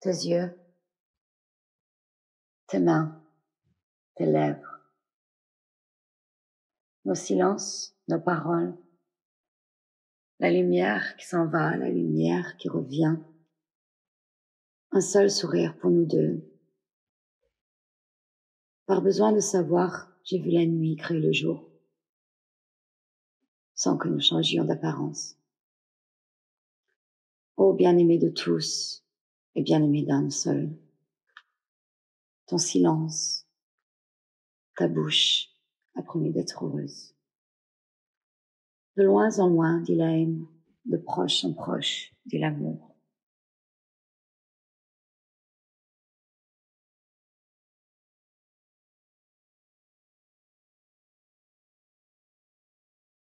tes yeux, tes mains, tes lèvres, nos silences, nos paroles, la lumière qui s'en va, la lumière qui revient, un seul sourire pour nous deux. Par besoin de savoir, j'ai vu la nuit créer le jour, sans que nous changions d'apparence. Ô bien-aimé de tous et bien-aimé d'un seul, ton silence, ta bouche a promis d'être heureuse. De loin en loin, dit la haine, de proche en proche, dit l'amour.